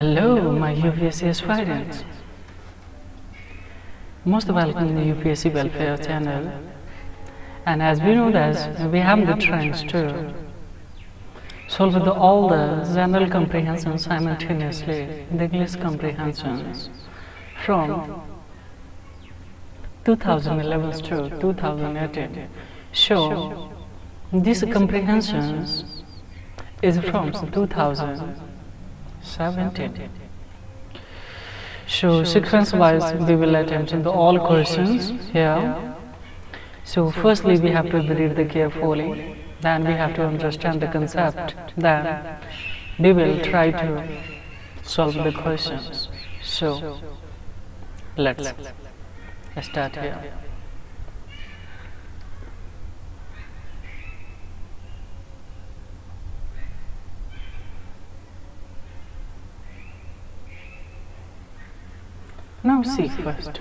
Hello, my UPSC aspirants. Most welcome the UPSC Welfare channel. And as we know that we have the trends to solve the, all the general comprehensions simultaneously, the English comprehensions from 2011 to 2018. So, these comprehensions is from 2017. So sequence wise we will attempt into all questions. here. So firstly we have to read the carefully, then we have to understand the concept, then we will try to solve the questions. So let's start here. Now see first.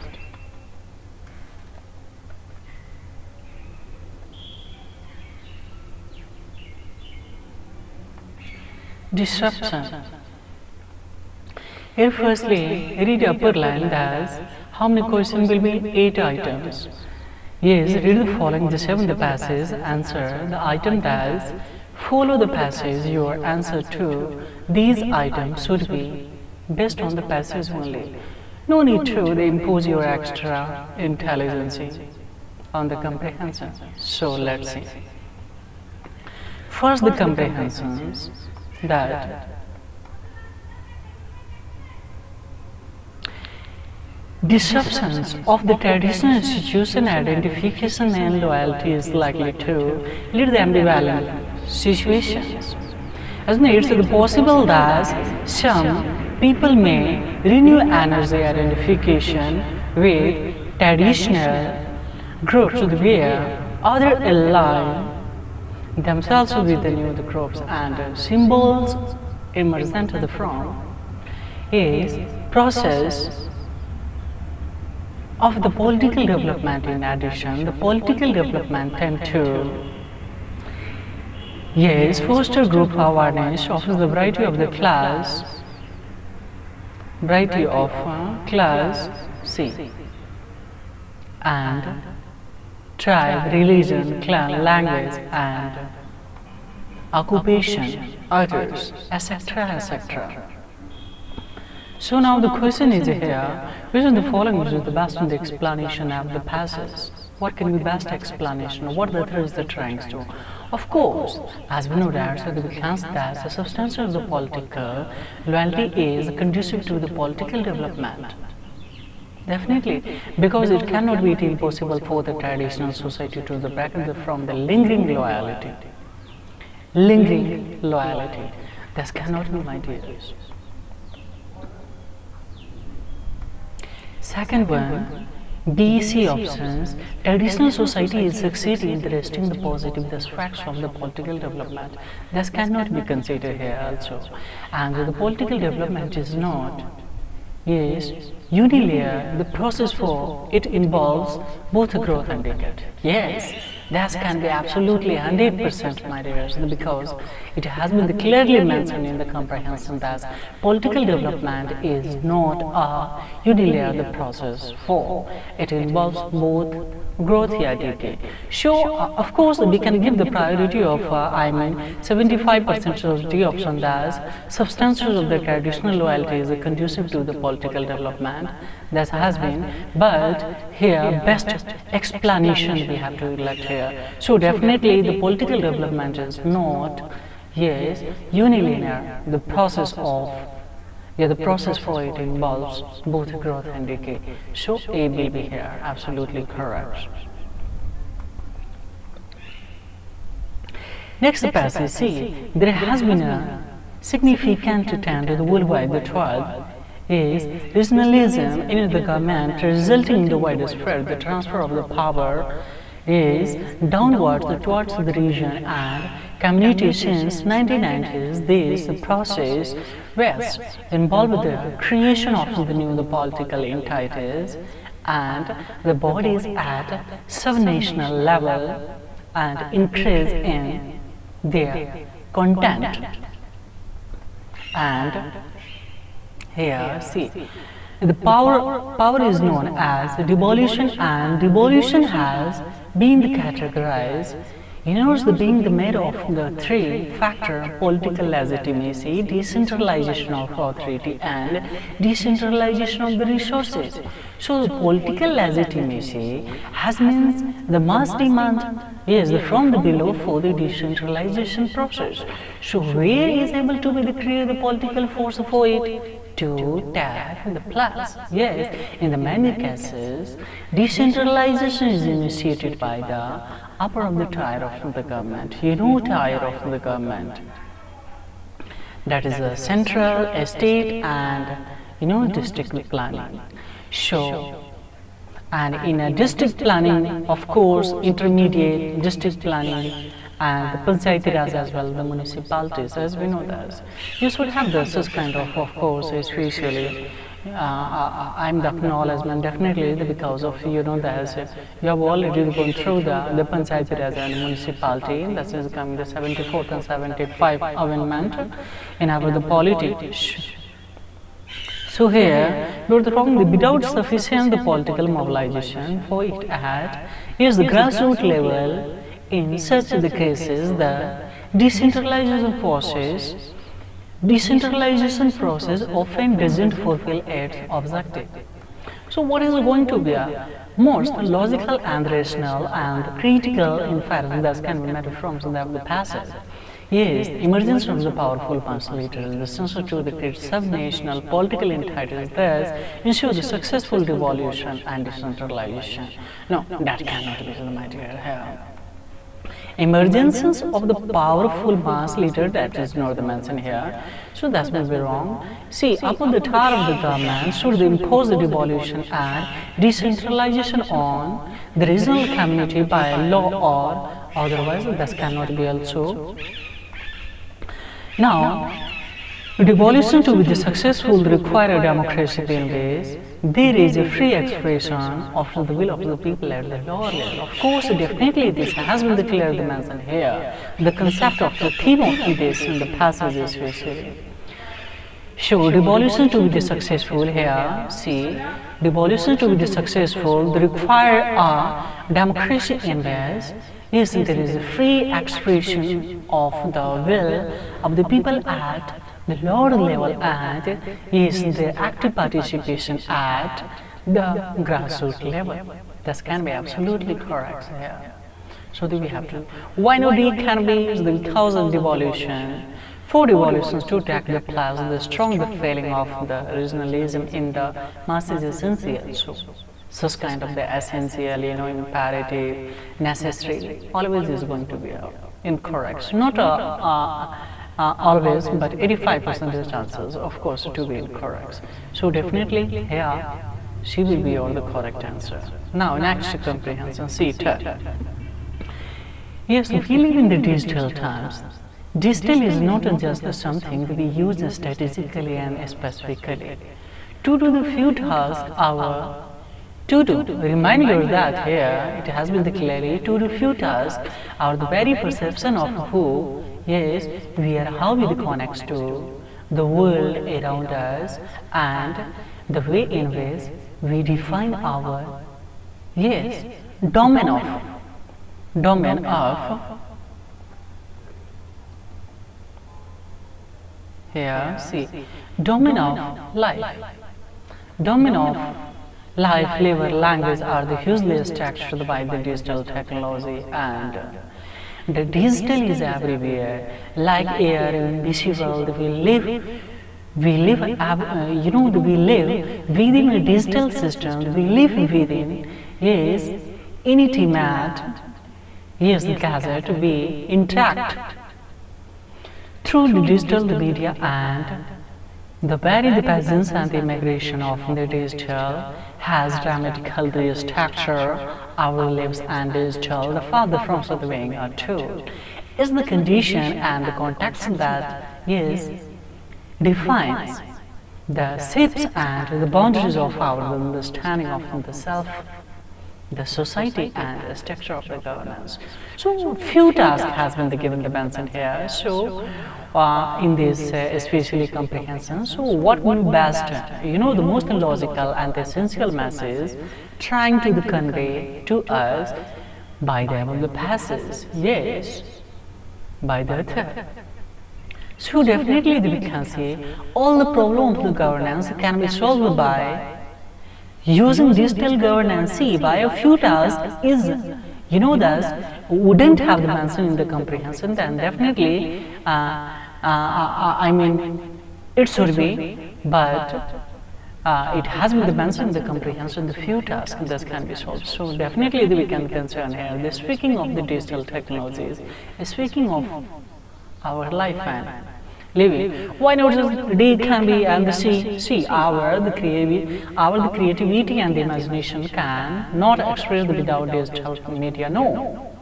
Disruption. Here firstly, read upper line as how many questions will be 8 items. Yes, read the following the seventh passage, answer the item as follow the passage your answer to these items should be based on the passage only. No need to impose your extra intelligence on the comprehension. So let's see. First the comprehensions that disruptions of the traditional institution identification and loyalty is likely to lead to ambivalent situations. As it's possible that some people may renew energy identification with traditional groups where other align themselves with the new groups and symbols emergent from is process of the political development in addition. The political development tend to yes foster group awareness of the variety of the class variety of uh, class C and tribe, religion, clan, language and occupation, others, etc. etc. So now the question is here, which of the following is the best in the explanation of the passage? What can be best explanation? What the author is the trying to? Of course, as we know that, so we can that the substance of the political loyalty is conducive to the political development. Definitely, because it cannot be impossible for the traditional society to the from the lingering loyalty. Lingering loyalty. This cannot be, my. Second one, BC options, traditional society is succeeding in arresting the positive aspects from the political development. This cannot be considered here also. And the political development is not, yes, unilinear, the process for it involves both growth and decay. Yes, that can be absolutely 100% my dears because it has been clearly mentioned in the comprehension that political development is not a unilinear process for it involves both growth decay. So uh, of course we can give the priority of uh, I mean 75% of the option as substances of the traditional loyalty is conducive to the political development that has been but here best explanation we have to elect here. So definitely the political development is not yes unilinear. The process of yeah, the process for it involves both growth and decay. So A will be here, absolutely correct. Next passage, see, there has been a significant trend the worldwide. The 12 is regionalism in the government resulting in the widespread the transfer of the power is downwards towards the region and community since 1990s this process was involved with the creation of the new political entities and the bodies at subnational level and increase in their content. And Here, see, the power, power is known as devolution and devolution has been categorized in order to being the made of the three factor political legitimacy, decentralization of authority and decentralization of the resources. So the political legitimacy has means the mass demand is from the below for the decentralization process. So where is able to be the create the political force for it? To tap the plus. Yes, in the many cases, decentralization is initiated by the upper of the tier of the government, you know tier of the government. That is a central, state and you know district planning. So, and in a district planning, of course, intermediate district planning and the Panchayati Raj as well, the municipalities, as we know that. You should have this, this kind of, of course, especially uh, uh, I'm the acknowledgement definitely because of you know that you have already gone through the the panchayat as a municipality that is coming the 74th and 75 amendment in our the politics. So here, Lord the wrong without sufficient the political mobilization for it at is the grassroots level in such the cases the decentralization process decentralization process often doesn't fulfill its objective. So what is going to be a most logical and rational and critical inference that can be made from the passage? Yes, the emergence of the powerful leaders, the sensitive to the great sub-national political entities thus ensure the successful devolution and decentralization. No, that cannot be the matter here emergence of the powerful mass leader that is not mentioned here. So that must be wrong. See, upon the tower of the government should impose the devolution and decentralization on the regional community by law or otherwise that cannot be also. Now, devolution to be successful require a democracy in ways there is a free expression of the will of the people at the lower level. Of course, definitely this has been clearly mentioned here. The concept of the theme of this in the passage especially. So, devolution to be successful here, see, devolution to be successful, they require a democracy in this. Yes, there is a free expression of the will of the people at the lower level and is the active participation at the grassroots level. This can be absolutely correct. Yeah. So we have to. Why not it can be the of devolution. For devolutions to take the place, the strong the feeling of the regionalism in the masses is essential. So, such kind of the essential, you know, imperative, necessary, always is going to be incorrect. Not a, a uh, always, but 85% of the chances, of course, to be correct. So definitely here, she will be all the correct answer. Now, next comprehension, see third. Yes, we live in the digital times. Digital is not just something we use strategically and specifically. To do the few tasks, our to do. Remind you that here it has been clearly to do few tasks are the very perception of who Yes, we are how we connect to the world around us and the way in which we define our yes domain of domain of here see domain of life. Domain of life labor language are the hugely structured by the digital technology and the digital is everywhere, like air in this world. We live, we live, uh, you know, we live within a digital system. We live within, yes, intimate, yes, gadget. We interact through the digital media and the very the presence and the migration of the digital has dramatically restructured our lives and digital, the father from are two, is the condition and the context that is defines the shapes and the boundaries of our understanding of the self, the society and the structure of the governance. So few tasks has been given the mention here. So uh, in this uh, especially comprehension. So what be best? You know, the most logical and essential message trying to convey to us by the the passage. Yes, by the author. So definitely we can see all the problem of governance can be solved by using digital governance. By a few tasks is you know thus wouldn't have the mention in the comprehension then definitely uh, Uh, uh, uh, I mean it should be but uh, it has been mentioned the comprehension the few tasks that can be solved so definitely we can concern here the speaking of the digital technologies speaking of our life and living. Why not just D can be and the C, C our the creativity, our the creativity and the imagination can not express without digital media. No,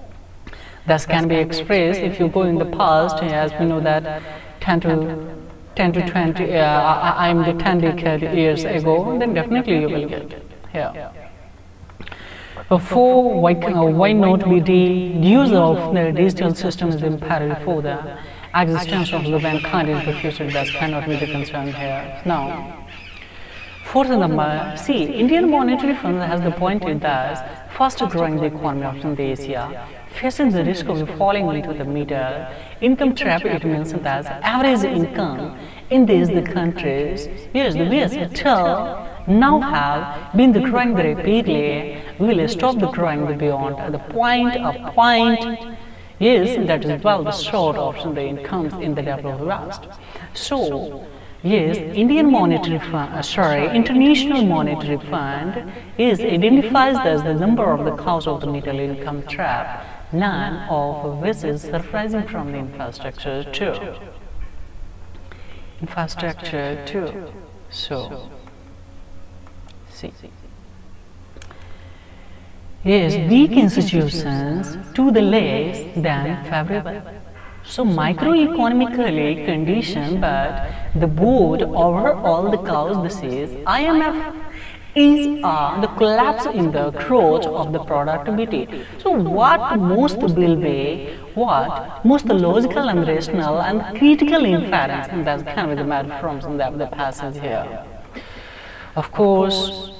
this can be expressed if you go in the past, as we know that 10 to 10 to 20, uh, I, am the 10 decade years ago, then definitely you will get here. Uh, for why, uh, why not be the use of the digital system is imperative for the existence of the mankind in the future that cannot be the concern here. Now, fourth number, see, Indian Monetary Fund has the pointed that fast growing the economy of the Asia, facing the risk of falling into the middle. income trap, it means that average income in these the countries, yes, the West till now have been the growing rapidly, will stop the growing beyond the point of point Yes, that is well the short option the incomes in the developed West. So, yes, Indian Monetary Fund, uh, sorry, International Monetary Fund is identifies as the number of the cause of the middle income trap, none of which is surprising from the infrastructure too. Infrastructure too. So, see. Yes, weak institutions to the less than favorable. So microeconomically conditioned, but the board over all the cause this is IMF is uh, the collapse in the growth of the productivity. So what most will be, what most logical and rational and critical inference, and that's kind of the matter from the, the passage here. Of course,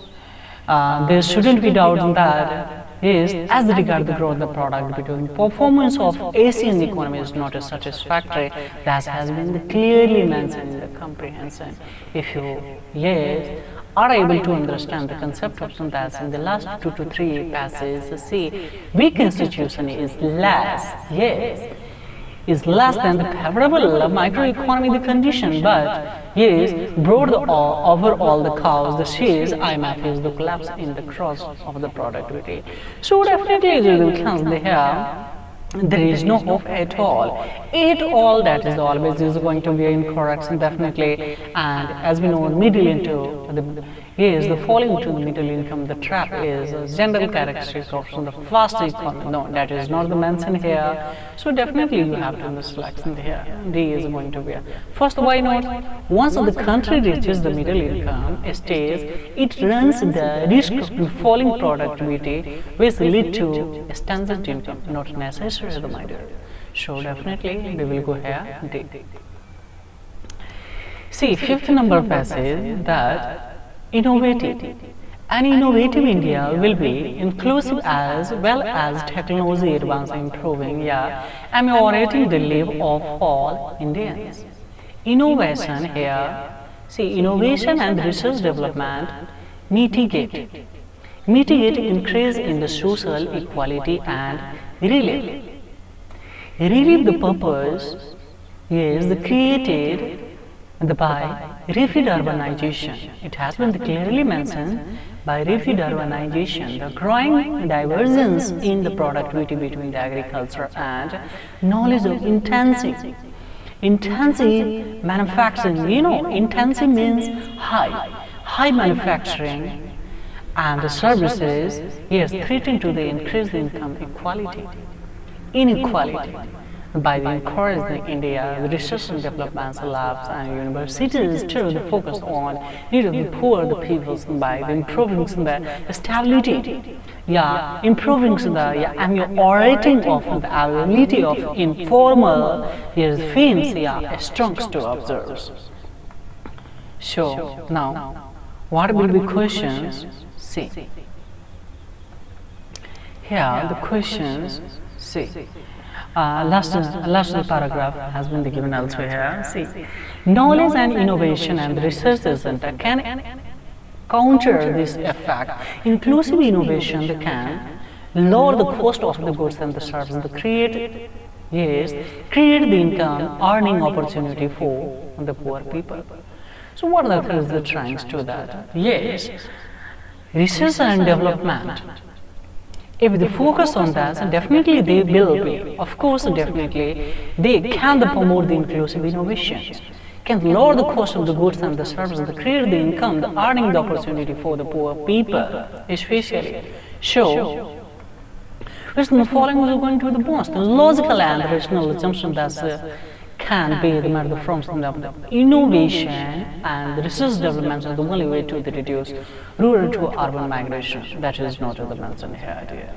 uh, there shouldn't be doubt in that is as regard the growth of the product between performance of Asian economy is not as satisfactory that has been clearly mentioned in the comprehension. If you yes are able to understand the concept of synthesis in the last two to three passages, see weak institution is less, yes, is less than the favorable microeconomy the condition, but yes, broad over all the cows, the shares IMF is the collapse in the cross of the productivity. So definitely the chance they have there is no hope at all. At all that is always is going to be incorrect definitely and as we know middle into the is the falling to the middle income, the trap is a general characteristic of the fast economy. No, that is not the mention here. So definitely you have to select here. D is going to be. A. First, why not? Once the country reaches the middle income stage, it runs the risk of falling productivity, which lead to standard income, not necessary reminder. So definitely we will go here D. See, fifth number passage that innovative. An innovative India will be inclusive as well as technology advancing, improving, yeah, ameliorating the life of all Indians. Innovation here, see, innovation and research development mitigate, mitigate increase in the social equality and relief. Relieve the purpose is the created the by rapid urbanization. It has been clearly mentioned by rapid urbanization, the growing divergence in the productivity between the agriculture and knowledge of intensive. Intensive manufacturing, you know, intensive means high. High manufacturing and the services, yes, threaten to the increased income equality, inequality. By the encouraging India, the research and development labs and universities to focus on need of the poor, the people, by improving the stability, yeah, improving the yeah, ameliorating of the ability of informal yes, fins, yeah, strengths to observe. So now, what will be questions? See. Here the questions, see. Uh, last, uh, last paragraph has been given elsewhere. here. See, knowledge and innovation and research center can counter this effect. Inclusive innovation can lower the cost of the goods and the services, the create, yes, create the income, earning opportunity for the poor people. So what are the, trying to that? Yes, research and development if they focus on that, definitely they will be. Of course, definitely, they can promote the inclusive innovation, can lower the cost of the goods and the services, create the income, the earning the opportunity for the poor people, especially. So, which the following going to the most logical and rational assumption that uh, can be the matter from the innovation and research development is the only way to reduce rural to urban migration. That is not the mentioned here.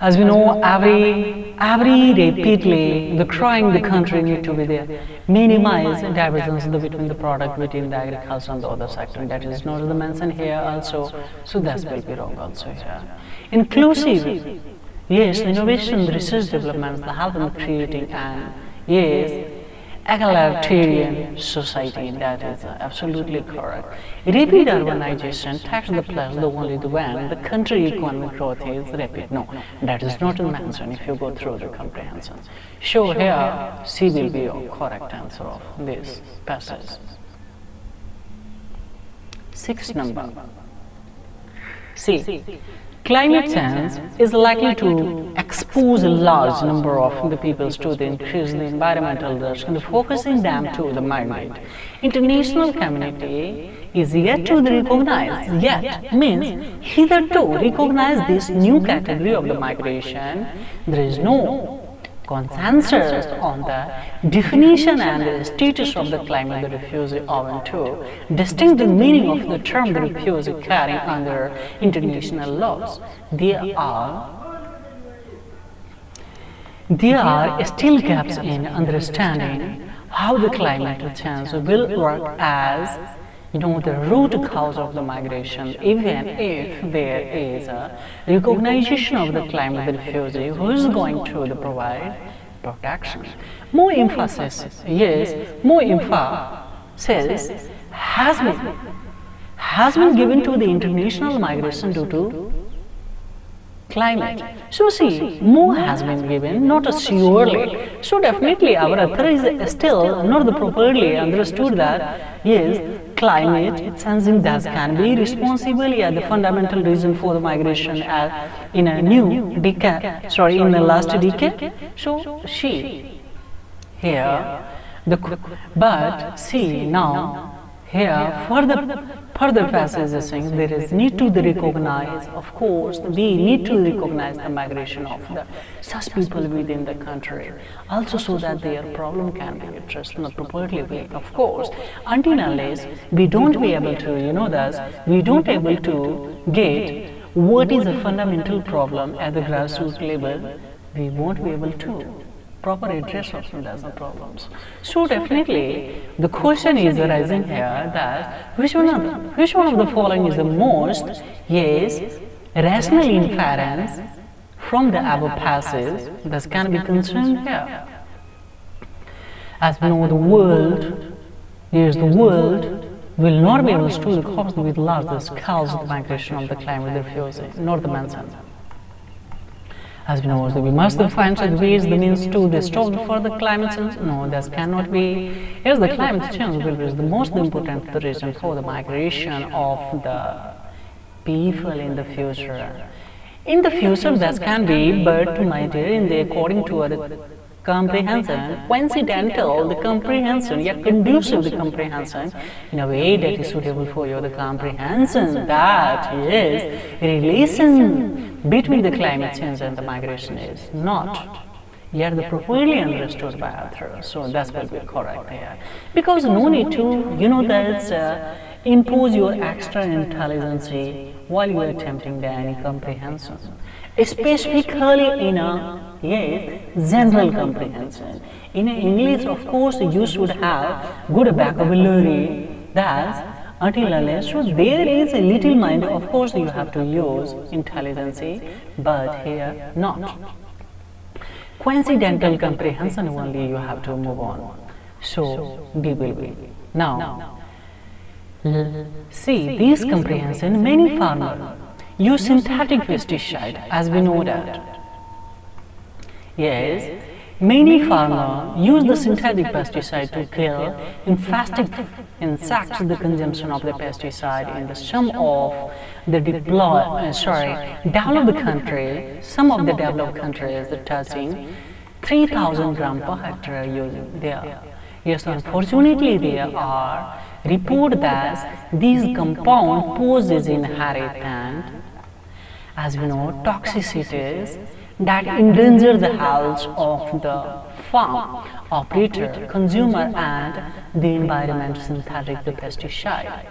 As we know, every, every repeatedly, the crying the country need to be there, minimize the divergence between the product between the agriculture and the other sector. That is not the mention here also, so that will be wrong also here. Inclusive Yes, innovation, research development, the help in creating and yes, egalitarian society, that is absolutely correct. Rapid urbanization takes the place the only when the country economic growth is rapid. No, that is not mentioned if you go through the comprehension. So here, C will be your correct answer of this passage. Six number. C. Climate change is likely to expose a large number of the peoples to the increase in the environmental risk and focusing them to the migrant. International community is yet to recognize, yet means hitherto recognize this new category of the migration. There is no consensus on the definition and the status of the climate the refugee owing to distinct the meaning of the term the refugee carrying under international laws. There are there are still gaps in understanding how the climate change will work as you know, the root cause of the migration, even if there is a recognition of the climate refugee who is going to provide protection. More emphasis, yes, more emphasis has been, has been given to the international migration due to climate. So see, more has been given, not surely. So definitely our author is still not properly understood that, yes, climate changing that can be responsible, yeah, the fundamental reason for the migration uh, in a new decade, sorry, in the last decade. So she, here, the, but see now, here, further further passage is saying there is need to recognize, of course, we need to recognize the migration of the such people within the country, also so that their problem can be addressed in a appropriately. Of course, until unless we don't be able to, you know that, we don't able to get what is a fundamental problem at the grassroots level, we won't be able to proper address of the problems. So definitely the question is arising here that which one of which one of the following is the most yes rational inference from the above passage that can be concerned here. As we know the world, yes the world will not be able to cope with large scales of the migration of the climate refugee, nor the mentioned. As we know, we must find ways, the means to stop for the climate change. No, this cannot be. Yes, the climate change will be the most important reason for the migration of the people in the future. In the future, this can be, but my dear, in the according to our comprehension, coincidental, the comprehension, yet conducive the comprehension in a way that is suitable for you, the comprehension that is relation between the climate change and the migration is not yet the properly understood by others. So that's will be correct here. Because no need to, you know, that's uh, impose your extra intelligence while you are attempting the any comprehension, specifically in a yes general comprehension. In English, of course, you should have good vocabulary. That's until unless so there is a little mind. Of course, you have to use intelligence, eh? but here not coincidental comprehension only you have to move on. So B will be. Now, see these comprehension many farmers use synthetic pesticide as we know that. Yes, Many farmers use the synthetic pesticide to kill infested insects. The consumption of the pesticide in the some of the deploy, uh, sorry, developed countries, some of the developed countries are touching 3,000 gram per hectare using there. Yes, unfortunately there are report that these compound poses inherent, and as we know, toxicities that endanger the health of the farm operator, consumer and the environment synthetic the pesticide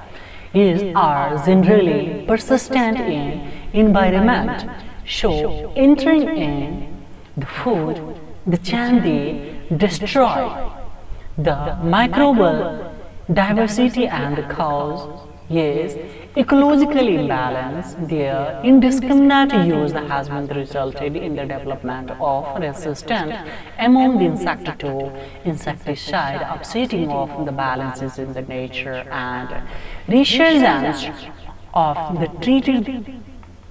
is are generally persistent in environment so entering in the food the they destroy. The microbial diversity and cause Yes, ecological imbalance, their indiscriminate use has been resulted in the development of resistance among the insect to insecticide, upsetting of the balances in the nature and resurgence of the treated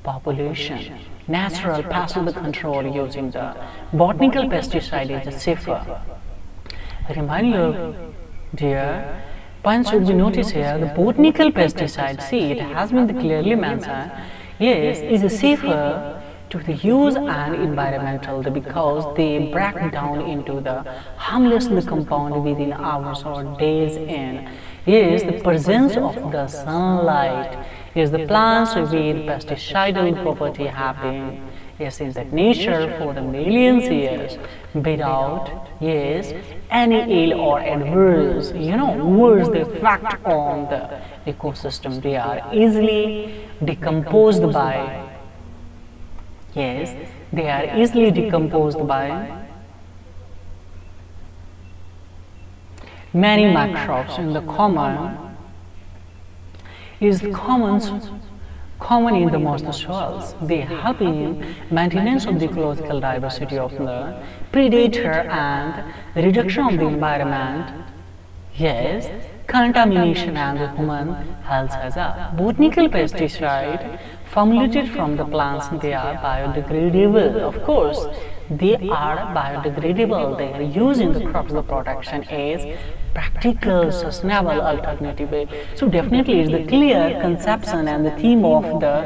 population. Natural pest control using the botanical pesticide is safer. Remind you, dear, one should be noticed here, the botanical pesticide, see it has been clearly mentioned, yes, is safer to the use and environmental because they break down into the harmless compound within hours or days in. Yes, the presence of the sunlight is the plants with pesticidal property have yes, in that nature for the millions years without, yes, any ill or adverse, you know, worse the effect on the ecosystem. They are easily decomposed by, yes, they are easily decomposed by many microbes in the common is the common common in the most soils. They help in maintenance of the ecological diversity of the predator and reduction of the environment. Yes, contamination and the human health as a botanical pesticide formulated from the plants. They are biodegradable, of course. They are biodegradable. They are used in the crops the protection as practical, sustainable alternative. So definitely it's the clear conception and the theme of the,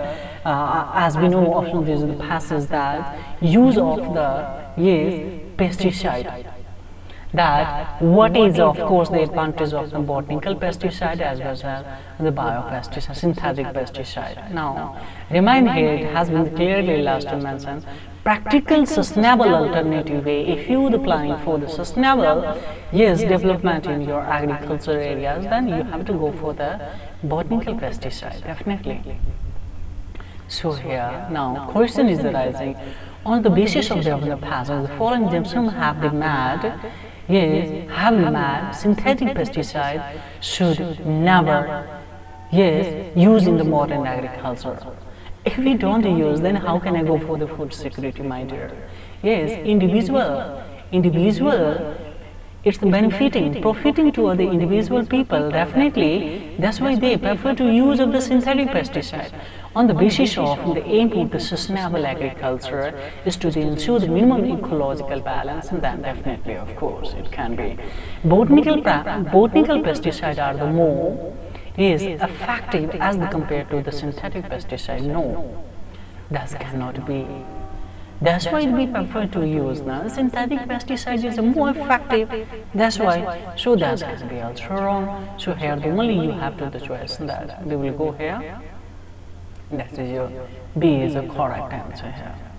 uh, as we know of the passage that use of the yes pesticide. That what is of course the advantage of the botanical pesticide as well as the biopesticide, synthetic pesticide. Now, remind here it has been clearly last mentioned practical sustainable alternative way. If you are applying for the sustainable yes development in your agriculture areas then you have to go for the botanical pesticide definitely. So here now question is arising. On the basis of the passage the following gypsum have the mad yes have mad synthetic pesticide should never yes use in the modern agriculture if we don't use, then how can I go for the food security, my dear? Yes, individual, individual, it's benefiting, profiting to other individual people, definitely. That's why they prefer to use of the synthetic pesticide. On the basis of the aim of the sustainable agriculture is to ensure the minimum ecological balance, and then definitely, of course, it can be. Botanical, botanical pesticides are the more is effective as compared to the synthetic pesticide? No, that cannot be. That's why we prefer to use now. Synthetic pesticide is more effective. That's why. So that can be also wrong. So here the only you have to the choice that we will go here. That is your B is the correct answer here.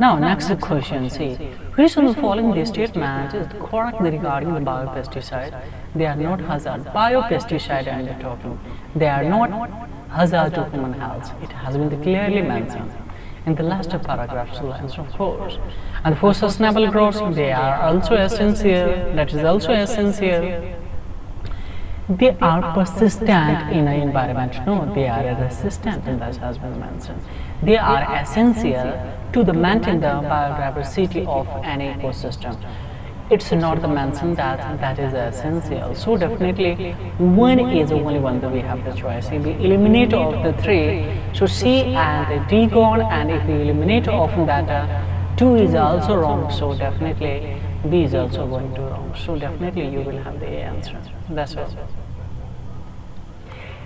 Now, next question, see, of the following statements is correct regarding the biopesticide? They are not hazard. Biopesticide I am talking. They are not hazard to human health. It has been clearly mentioned in the last paragraphs lines, of course. And for sustainable growth, they are also essential. That is also essential they are persistent in an environment. No, they are resistant and that has been mentioned. They are essential to the maintain the biodiversity of an ecosystem. It's not the mention that that is uh, uh, essential. So definitely one is the only one that we have the choice. If we eliminate of the three, so C and D gone and if we eliminate of that uh, uh, two is also wrong. So definitely B is also going to wrong. So definitely you will have the A answer. That's all.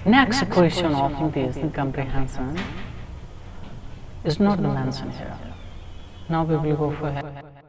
Next question of this comprehension is not mentioned here. Now we will go for